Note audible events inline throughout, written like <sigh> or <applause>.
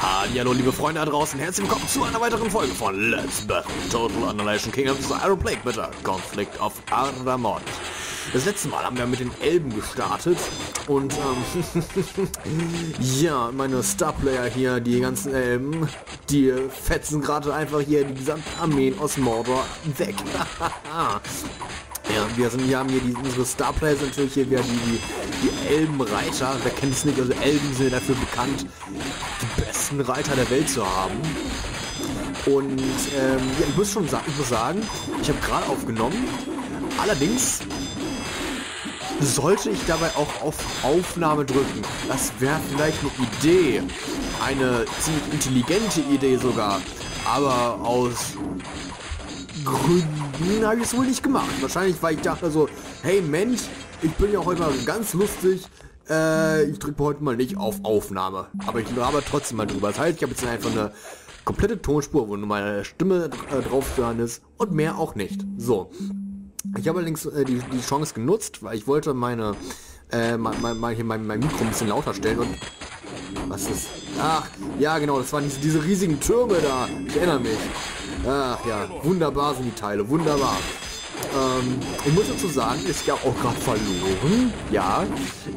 Hallo liebe Freunde da draußen, herzlich willkommen zu einer weiteren Folge von Let's Battle Total Annihilation King of the Iron Plague mit der Conflict of Ardamonte. Das letzte Mal haben wir mit den Elben gestartet und ähm, <laughs> ja, meine Starplayer hier, die ganzen Elben, die fetzen gerade einfach hier die gesamten Armeen aus Mordor weg. <laughs> Ja, wir sind, wir haben hier die, unsere Starplayer sind natürlich hier wieder die, die, die Elbenreiter. Wer kennt es nicht? Also Elben sind dafür bekannt, die besten Reiter der Welt zu haben. Und ähm, ja, ich muss schon sagen, ich muss sagen, ich habe gerade aufgenommen. Allerdings sollte ich dabei auch auf Aufnahme drücken. Das wäre vielleicht eine Idee. Eine ziemlich intelligente Idee sogar. Aber aus Gründen habe ich es wohl nicht gemacht. Wahrscheinlich, weil ich dachte so, hey Mensch, ich bin ja heute mal ganz lustig. Äh, ich drücke heute mal nicht auf Aufnahme. Aber ich laber trotzdem mal drüber. Das heißt, ich habe jetzt einfach eine komplette Tonspur, wo nur meine Stimme äh, drauf zu hören ist und mehr auch nicht. So. Ich habe allerdings äh, die, die Chance genutzt, weil ich wollte meine äh, mal, mal, hier mein, mein Mikro ein bisschen lauter stellen und was ist? Ach, ja genau, das waren diese, diese riesigen Türme da. Ich erinnere mich. Ach ja, wunderbar sind die Teile, wunderbar. Ähm, ich muss dazu sagen, ist ja auch gerade verloren. Ja,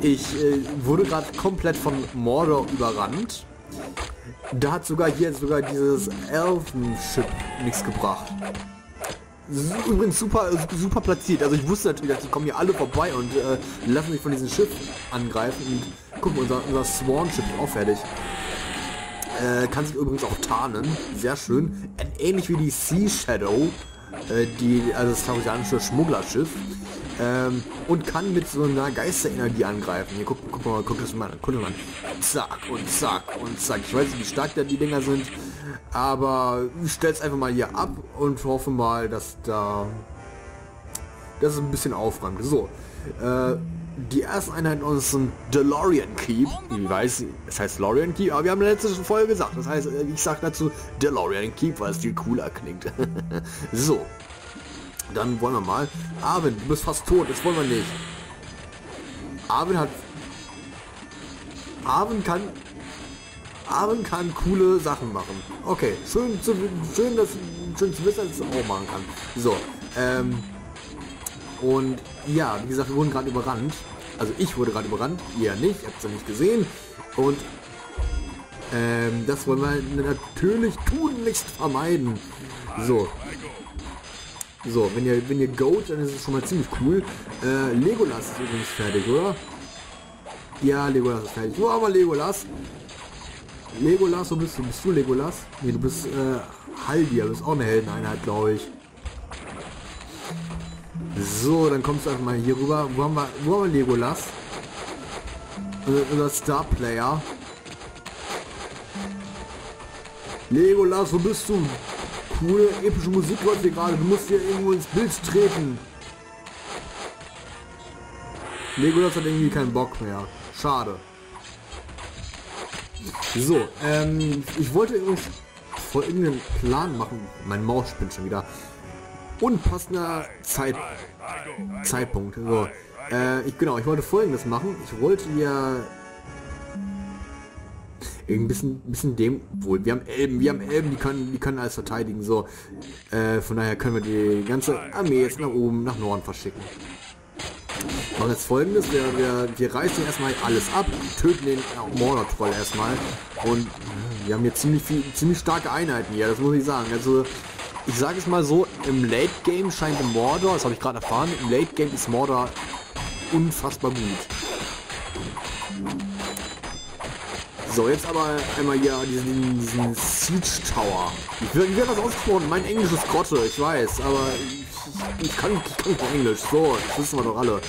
ich äh, wurde gerade komplett von Mordor überrannt. Da hat sogar hier sogar dieses Elfenship nichts gebracht. Übrigens super, super platziert. Also ich wusste natürlich, dass die kommen hier alle vorbei und äh, lassen sich von diesem Schiff angreifen. Und guck mal, unser, unser Swan-Schiff ist auch fertig. Äh, kann sich übrigens auch tarnen. Sehr schön. Ähnlich wie die Sea Shadow, äh, die, also das tausianische Schmugglerschiff. Ähm, und kann mit so einer Geisterenergie angreifen. Hier, guck, guck mal, guck das mal an, guck mal an. Zack und zack und zack. Ich weiß nicht, wie stark da die Dinger sind, aber ich stell's einfach mal hier ab und hoffe mal, dass da das ist ein bisschen aufräumt. So, äh, die ersten Einheiten uns sind DeLorean Keep. Ich weiß, es heißt DeLorean Keep, aber wir haben in der Folge gesagt. Das heißt, ich sag dazu DeLorean Keep, weil es viel cooler klingt. <laughs> so, dann wollen wir mal. Arvin, du bist fast tot. Das wollen wir nicht. Arvin hat... Arvin kann... Arvin kann coole Sachen machen. Okay, schön zu, schön, dass, schön zu wissen, dass es auch machen kann. So, ähm... Und ja, wie gesagt, wir wurden gerade überrannt. Also ich wurde gerade überrannt, ihr nicht, habt es ja nicht gesehen. Und ähm, das wollen wir natürlich tunlichst vermeiden. So, so, wenn ihr, wenn ihr Goat, dann ist es schon mal ziemlich cool. Äh, Legolas ist übrigens fertig, oder? Ja, Legolas ist fertig. Wo aber Legolas? Legolas, wo bist du? Bist du Legolas? Nee, du bist äh, Haldir, du bist auch eine Heldeneinheit, glaube ich. So, dann kommst du einfach mal hier rüber. Wo haben wir, wo haben wir Legolas? Unser, Star Player. Legolas, wo bist du? coole, epische Musik läuft hier gerade. Du musst hier irgendwo ins Bild treten. Legolas hat irgendwie keinen Bock mehr. Schade. So, ähm, ich wollte übrigens folgenden Plan machen. Mein Maus spinnt schon wieder. Unpassender Zeit Zeitpunkt. So, äh, ich, genau, ich wollte folgendes machen. Ich wollte ja ein bisschen, bisschen dem wohl. Wir haben Elben, wir haben Elben, die können, die können alles verteidigen. So, äh, von daher können wir die ganze Armee jetzt nach oben, nach Norden verschicken. Machen jetzt folgendes, wir, wir, wir reißen erstmal alles ab, töten den Mordor-Troll erstmal und wir haben jetzt ziemlich viel, ziemlich starke Einheiten hier, das muss ich sagen. Also ich sage es mal so, im Late Game scheint Mordor, das habe ich gerade erfahren, im Late Game ist Mordor unfassbar gut. So, jetzt aber einmal hier diesen, diesen Siege Tower. Ich werde werd das ausgesprochen. Mein Englisch ist Grotte, ich weiß, aber ich, ich, kann, ich kann Englisch. So, das wissen wir doch alle.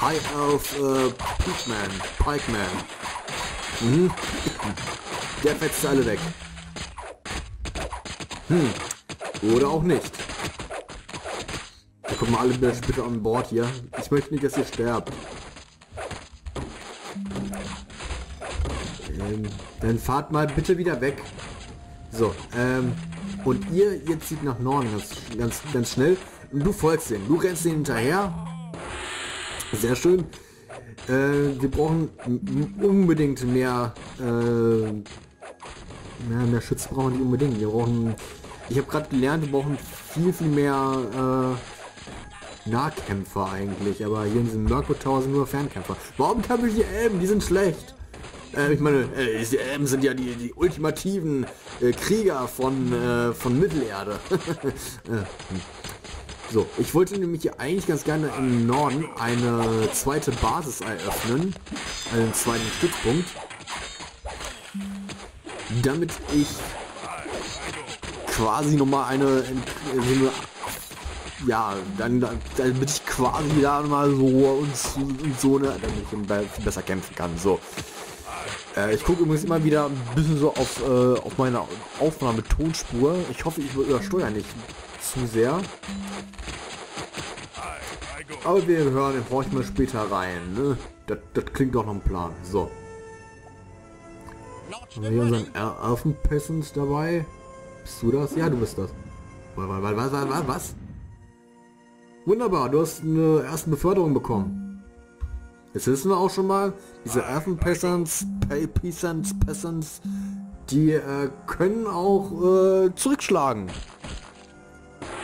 High Elf äh, Pikeman. Pikeman. Mhm. Der fetzt alle weg. Hm. Oder auch nicht. Guck mal alle bitte an Bord hier. Ich möchte nicht, dass ihr sterbt. Ähm, dann fahrt mal bitte wieder weg. So, ähm, und ihr, ihr zieht nach Norden ganz, ganz, ganz schnell. Und du folgst denen. Du rennst denen hinterher. Sehr schön. Äh, wir brauchen unbedingt mehr, äh, mehr, mehr Schützen brauchen nicht unbedingt. Wir brauchen, ich habe gerade gelernt, wir brauchen viel, viel mehr äh, Nahkämpfer eigentlich. Aber hier in diesem Mirko Tower sind nur Fernkämpfer. Warum kämpfe ich die Elben? Die sind schlecht. Äh, ich meine, äh, die Elben sind ja die, die ultimativen äh, Krieger von, äh, von Mittelerde. <laughs> Äh, hm. So, ich wollte nämlich hier eigentlich ganz gerne im Norden eine zweite Basis eröffnen, einen zweiten Stützpunkt, damit ich quasi nochmal eine, so eine ja, dann, damit ich quasi da mal so und, und so eine, damit ich besser kämpfen kann. So. Äh, ich gucke übrigens immer wieder ein bisschen so auf, äh, auf meine Aufnahme-Tonspur. Ich hoffe, ich übersteuere nicht zu sehr. Aber wir hören den ich mal später rein. Ne? Das, das klingt doch noch ein Plan. So. Haben wir hier unseren Elfenpeasants dabei? Bist du das? Ja, du bist das. Was, was, was, was? Wunderbar, du hast eine erste Beförderung bekommen. Jetzt wissen wir auch schon mal, diese Elfenpeasants, Peasants, Peasants, die äh, können auch äh, zurückschlagen.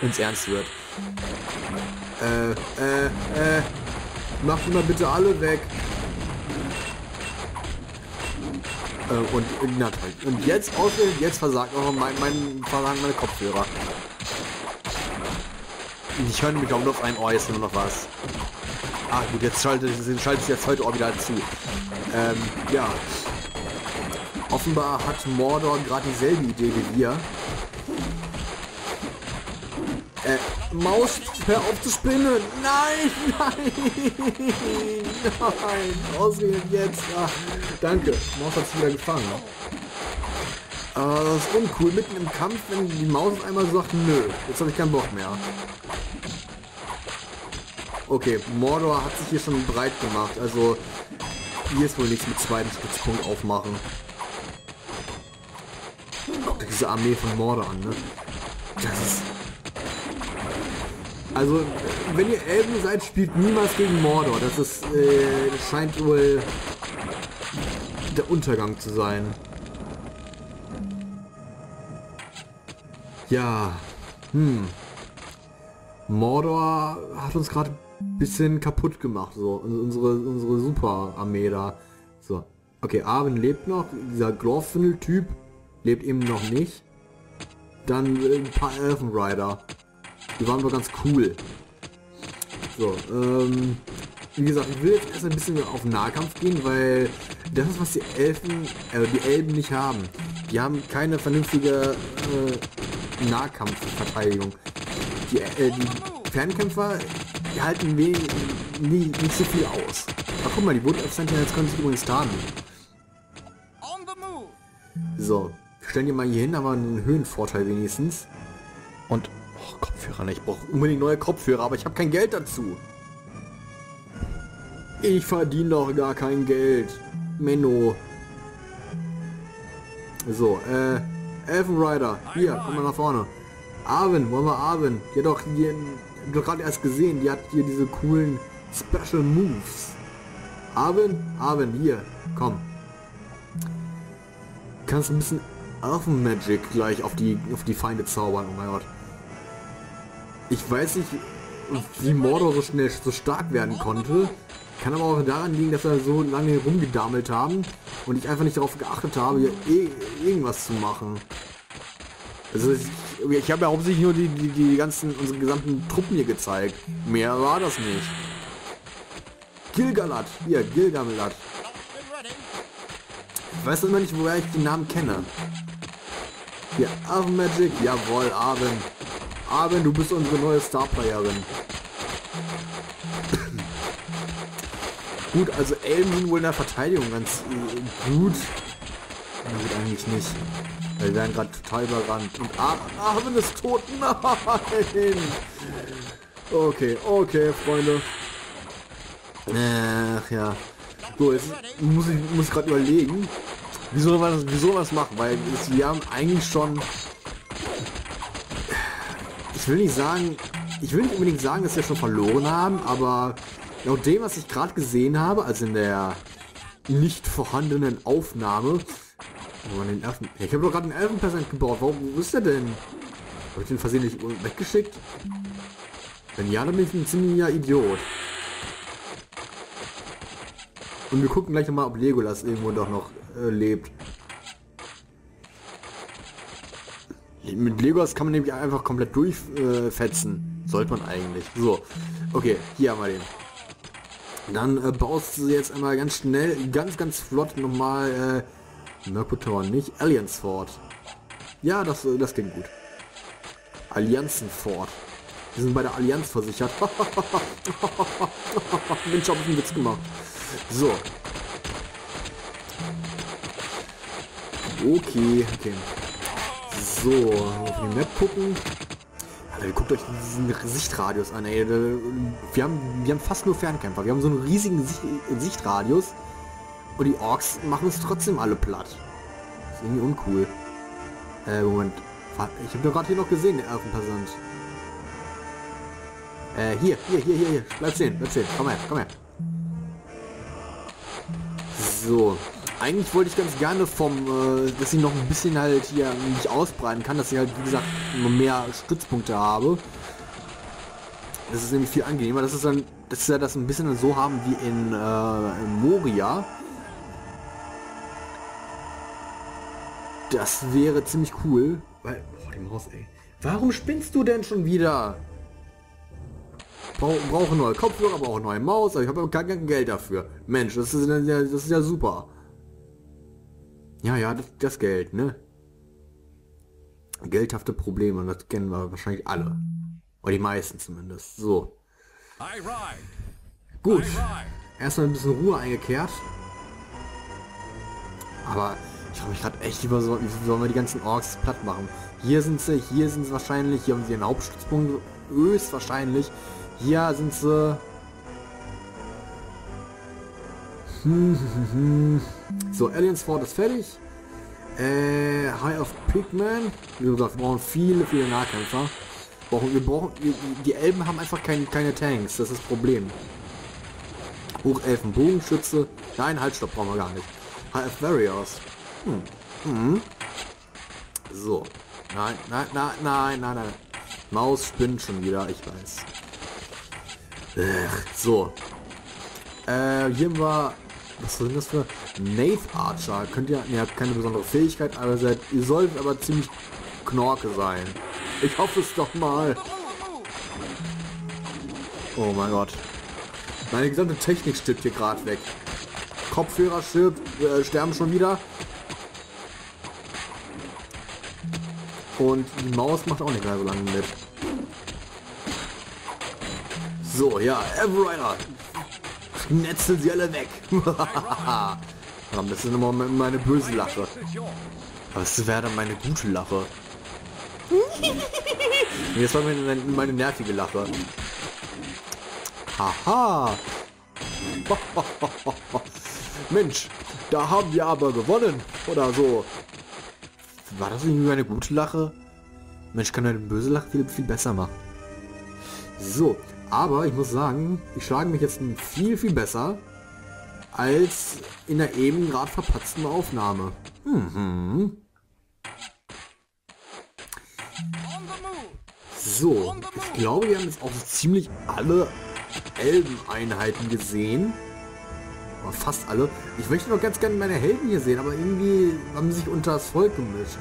Wenn es ernst wird. Äh, äh, äh. Macht mal bitte alle weg. Äh, und, na toll. Und jetzt auswählen, jetzt versagt auch mein, mein, versagen meine Kopfhörer. Ich höre nämlich auch nur auf ein Ohr, jetzt nur noch was. Ah gut, jetzt schaltet schalte ich jetzt heute auch wieder zu. Ähm, ja. Offenbar hat Mordor gerade dieselbe Idee wie wir. Äh, Maus, hör auf zu spinnen. Nein, <laughs> nein, nein. Auswählen jetzt. Ach, danke. Maus hat sich wieder gefangen. Äh, das ist uncool. Mitten im Kampf, wenn die Maus einmal sagt, nö, jetzt habe ich keinen Bock mehr. Okay, Mordor hat sich hier schon breit gemacht. Also, hier ist wohl nichts mit zweiten Stützpunkt aufmachen. Guck dir diese Armee von Mordor an, ne? Das ist also, wenn ihr Elben seid, spielt niemals gegen Mordor. Das ist, äh, scheint wohl der Untergang zu sein. Ja, hm. Mordor hat uns gerade ein bisschen kaputt gemacht, so. Unsere, unsere Super-Armee da. So. Okay, Arwen lebt noch. Dieser Glorfindel-Typ lebt eben noch nicht. Dann ein paar Elfenrider. Die waren aber ganz cool. So, ähm, wie gesagt, ich will jetzt erst ein bisschen auf Nahkampf gehen, weil das ist, was die Elfen, äh, die Elben nicht haben. Die haben keine vernünftige äh, Nahkampfverteidigung. Die, äh, die Fernkämpfer die halten wenig, nie, nicht so viel aus. Ach guck mal, die Sentinels können sich übrigens tarnen. So, stellen die mal hier hin, aber einen Höhenvorteil wenigstens. Und Kopfhörer. Ne? Ich brauche unbedingt neue Kopfhörer, aber ich habe kein Geld dazu. Ich verdiene doch gar kein Geld. Menno. So, äh, Elfenrider. Hier, komm mal nach vorne. Arwen, wollen wir Arwen? Die hat doch hier, doch gerade erst gesehen, die hat hier diese coolen Special Moves. Arwen, Arwen, hier, komm. Kannst ein bisschen Elfen Magic gleich auf die auf die Feinde zaubern, oh mein Gott. Ich weiß nicht, wie Mordor so schnell so stark werden konnte. Kann aber auch daran liegen, dass wir so lange rumgedammelt haben und ich einfach nicht darauf geachtet habe, hier eh, irgendwas zu machen. Also ich, ich habe ja hauptsächlich nur die, die, die ganzen, unsere gesamten Truppen hier gezeigt. Mehr war das nicht. Gilgalad, hier, Gilgamelat. Ich weiß immer nicht, woher ich den Namen kenne. Hier, Magic, jawohl, Arven. Arben, du bist unsere neue Starplayerin. gut, also Elben sind wohl in der Verteidigung ganz äh, gut. Na gut, eigentlich nicht. Wir werden gerade total überrannt. Und Ar Arben ist tot. <laughs> Nein! Okay, okay, Freunde. Ach ja. So, jetzt muss ich muss gerade überlegen, wieso wir das, wieso wir das machen, weil wir haben eigentlich schon ich will nicht sagen, ich will nicht unbedingt sagen, dass wir schon verloren haben, aber Laut dem, was ich gerade gesehen habe, also in der nicht vorhandenen Aufnahme, oh, den Elfen, ich habe doch gerade einen Elfenpersent gebaut. Warum, wo ist der denn? Habe ich den versehentlich weggeschickt? Wenn ja, dann bin ich ein ziemlicher Idiot. Und wir gucken gleich nochmal, ob Legolas irgendwo doch noch äh, lebt. Mit Legolas kann man nämlich einfach komplett durchfetzen. Äh, Sollte man eigentlich. So. Okay, hier haben wir den. Dann äh, baust du jetzt einmal ganz schnell, ganz, ganz flott nochmal äh, Mercutor, nicht Allianz Fort. Ja, das, das klingt gut. Allianzen Fort. Wir sind bei der Allianz versichert. <laughs> Mensch, hab ich einen Witz gemacht. So. Okay, okay. So, auf die Map gucken. Alter, guckt euch diesen Sichtradius an, ey. Wir haben, wir haben fast nur Fernkämpfer. Wir haben so einen riesigen Sicht Sichtradius. Und die Orks machen uns trotzdem alle platt. Ist irgendwie uncool. Äh, Moment. Ich habe doch gerade hier noch gesehen, der Elfenpassant. Äh, hier, hier, hier, hier, hier. Bleib stehen, bleib stehen. Komm her, komm her. So. Eigentlich wollte ich ganz gerne vom, äh, dass ich noch ein bisschen halt hier mich ausbreiten kann, dass ich halt, wie gesagt, nur mehr Stützpunkte habe. Das ist nämlich viel angenehmer. Das ist dann, das ist das ein bisschen so haben wie in, äh, in Moria. Das wäre ziemlich cool. Weil, boah, die Maus, ey. Warum spinnst du denn schon wieder? Brauche brauch neue Kopfhörer, brauche neue Maus, aber ich habe gar kein Geld dafür. Mensch, das ist das ist ja super. Ja, ja, das, das Geld, ne? Geldhafte Probleme, das kennen wir wahrscheinlich alle. Oder die meisten zumindest. So. Gut. Erstmal ein bisschen Ruhe eingekehrt. Aber ich frage mich gerade echt, wie, so, wie sollen wir die ganzen Orks platt machen? Hier sind sie, hier sind sie wahrscheinlich, hier haben sie einen Hauptstützpunkt, höchstwahrscheinlich. Hier sind sie. So, Aliens Fort ist fertig. Äh, High of Pigman. Wie gesagt, wir brauchen viele, viele Nahkämpfer. Brauchen, wir brauchen, die Elben haben einfach kein, keine Tanks, das ist das Problem. Hochelfen, Bogenschütze. Nein, Haltstopp brauchen wir gar nicht. High of Warriors. Hm. Hm. So. Nein, nein, nein, nein, nein, nein. Maus spinnt schon wieder, ich weiß. Ach, so. Äh, hier haben wir... Was sind das für... Nath Archer. Könnt ihr... Ihr habt keine besondere Fähigkeit, aber seid, ihr solltet aber ziemlich Knorke sein. Ich hoffe es doch mal. Oh mein Gott. Meine gesamte Technik stirbt hier gerade weg. Kopfhörer stirbt, äh, sterben schon wieder. Und die Maus macht auch nicht mehr so lange mit. So, ja, Everrider. Netzel sie alle weg. <laughs> das ist immer meine böse Lache. Aber es wäre dann meine gute Lache. Jetzt war meine, meine nervige Lache. Haha. <laughs> Mensch, da haben wir aber gewonnen. Oder so. War das irgendwie eine gute Lache? Mensch, kann eine böse Lache viel, viel besser machen. So, aber ich muss sagen, ich schlage mich jetzt viel, viel besser als in der eben gerade verpatzten Aufnahme. Mhm. So, ich glaube, wir haben jetzt auch so ziemlich alle Elbeneinheiten gesehen. Oder fast alle. Ich möchte noch ganz gerne meine Helden hier sehen, aber irgendwie haben sie sich unter das Volk gemischt.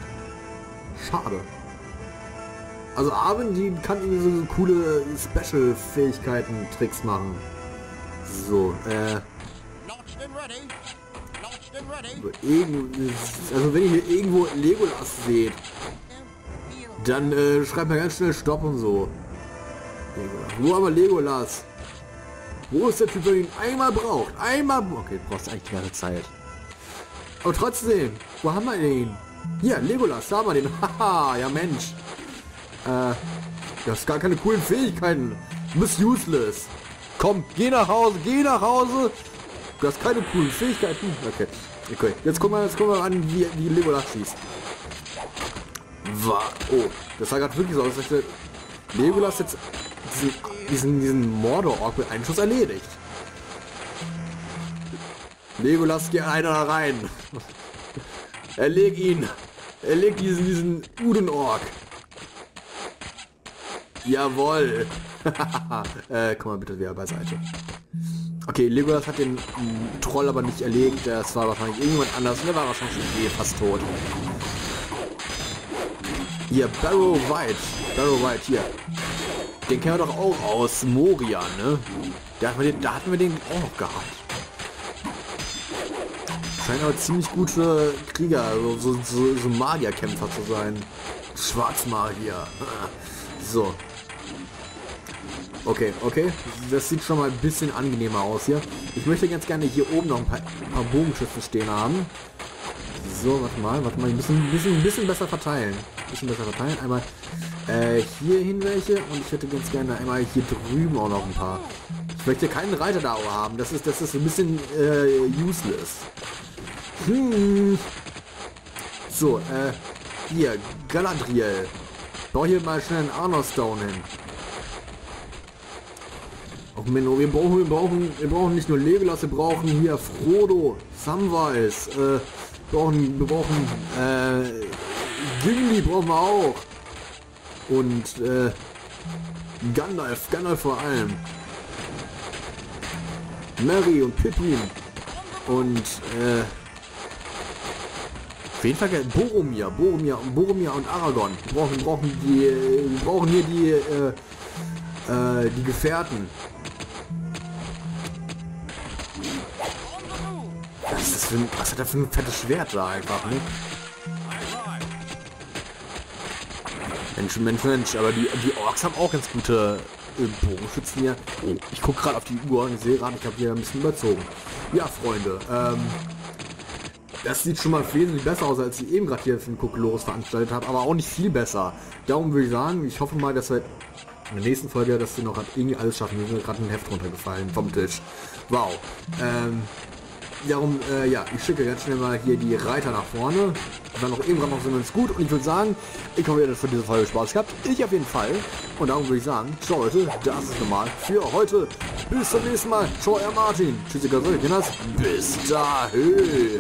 Schade. Also Arwen, die kann irgendwie so coole Special-Fähigkeiten, Tricks machen. So, äh... Also wenn ihr hier irgendwo Legolas seht, dann äh, schreibt mal ganz schnell Stopp und so. Legolas. Wo aber Legolas? Wo ist der Typ, der ihn einmal braucht? Einmal... Okay, du brauchst eigentlich die ganze Zeit. Aber trotzdem, wo haben wir ihn? Hier, Legolas, da haben wir den. <laughs> Haha, ja Mensch. Äh, du hast gar keine coolen Fähigkeiten. Du bist useless. Komm, geh nach Hause, geh nach Hause. Du hast keine coolen Fähigkeiten. Okay. Okay. Jetzt gucken wir, jetzt gucken wir an, wie, wie Legolas schießt. War. Oh, das sah gerade wirklich so aus, als hätte Legolas jetzt diesen, diesen, diesen Mordor-Ork mit einem Schuss erledigt. Legolas, geh einer rein. <laughs> Erleg ihn. Erleg diesen, diesen Uden-Ork. Jawoll. <laughs> äh, komm mal bitte wieder beiseite. Okay, Legolas hat den ähm, Troll aber nicht erlegt. Das war wahrscheinlich irgendjemand anders. Der war wahrscheinlich eh fast tot. Hier, Barrow White. Barrow White, hier. Den kennen wir doch auch aus Moria, ne? Da hatten wir den, da hatten wir den auch noch gehabt. Scheint aber ziemlich gute Krieger, also so, so, so Magierkämpfer zu sein. Schwarzmagier. <laughs> So. Okay, okay. Das sieht schon mal ein bisschen angenehmer aus hier. Ich möchte ganz gerne hier oben noch ein paar, ein paar Bogenschützen stehen haben. So, warte mal, warte mal. Ein bisschen, ein bisschen, bisschen besser verteilen. Ein bisschen besser verteilen. Einmal äh, hier hin welche und ich hätte ganz gerne einmal hier drüben auch noch ein paar. Ich möchte keinen Reiter da haben. Das ist, das ist ein bisschen äh, useless. Hm. So, äh, hier, Galadriel. Bau hier mal schnell einen Arnor Stone hin. Och Menno, wir brauchen, wir brauchen, wir brauchen nicht nur Legolas, wir brauchen hier Frodo, Samwise, äh, wir brauchen, wir brauchen, äh, Gimli brauchen wir auch. Und, äh, Gandalf, Gandalf vor allem. Mary und Pippin. Und, äh, jeden Fall Boromir, Boromir, Boromir und Aragorn. Wir brauchen, brauchen die, wir brauchen hier die, äh, äh, die Gefährten. Für ein, was hat er für ein fettes Schwert da einfach, ne? Mensch, Mensch, Mensch, aber die, die Orks haben auch ganz gute äh, Bogenschützen hier. Oh, ich gucke gerade auf die Uhr und sehe gerade, ich habe hier ein bisschen überzogen. Ja, Freunde, ähm, das sieht schon mal wesentlich besser aus, als ich eben gerade hier für den Kokolores veranstaltet habe, aber auch nicht viel besser. Darum würde ich sagen, ich hoffe mal, dass wir in der nächsten Folge, dass wir noch irgendwie alles schaffen. Wir sind gerade ein Heft runtergefallen vom Tisch. Wow. Ähm, darum, äh, ja, ich schicke ganz schnell mal hier die Reiter nach vorne. Dann noch eben noch sind wir uns gut. Und ich würde sagen, ich hoffe, ihr habt für diese Folge Spaß gehabt. Ich auf jeden Fall. Und darum würde ich sagen, ciao Leute, das ist normal für heute. Bis zum nächsten Mal. Ciao, Herr Martin. Tschüssi, Kinders. Bis dahin.